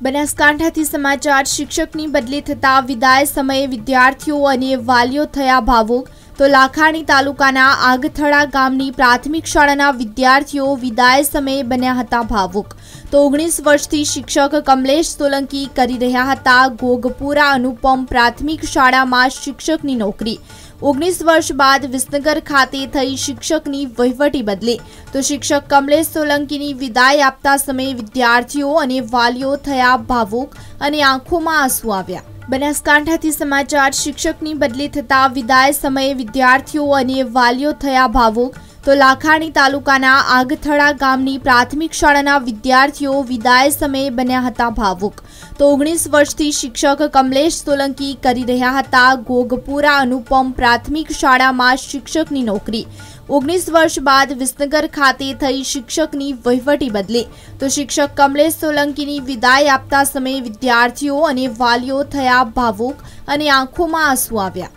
બનાસકાંઠાથી સમાચાર શિક્ષકની બદલી થતા વિદાય સમયે વિદ્યાર્થીઓ અને વાલીઓ થયા ભાવુક. તો લાખાણી તાલુકાના આગથળા ગામની પ્રાથમિક શાળાના વિદ્યાર્થીઓ વિદાય સમયે બન્યા હતા ભાવુક. તો ઓગણીસ વર્ષથી શિક્ષક કમલેશ સોલંકી કરી રહ્યા હતા ગોગપુરા અનુપમ પ્રાથમિક શાળામાં શિક્ષકની નોકરી. ઓગણીસ વર્ષ બાદ વિસનગર ખાતે થઈ શિક્ષકની વહીવટી બદલી. તો શિક્ષક કમલેશ સોલંકીની વિદાય આપતા સમયે વિદ્યાર્થીઓ અને વાલીઓ થયા ભાવુક અને આંખોમાં આંસુ આવ્યા. બનાસકાંઠાથી સમાચાર શિક્ષકની બદલી થતા વિદાય સમયે વિદ્યાર્થીઓ અને વાલીઓ થયા ભાવુક. તો લાખાણી તાલુકાના આગથળા ગામની પ્રાથમિક શાળાના વિદ્યાર્થીઓ વિદાય સમયે બન્યા હતા ભાવુક. તો ઓગણીસ વર્ષથી શિક્ષક કમલેશ સોલંકી કરી રહ્યા હતા ગોગપુરા અનુપમ પ્રાથમિક શાળામાં શિક્ષકની નોકરી. ઓગણીસ વર્ષ બાદ વિસનગર ખાતે થઈ શિક્ષકની વહીવટી બદલી. તો શિક્ષક કમલેશ સોલંકીની વિદાય આપતા સમયે વિદ્યાર્થીઓ અને વાલીઓ થયા ભાવુક અને આંખોમાં આંસુ આવ્યા.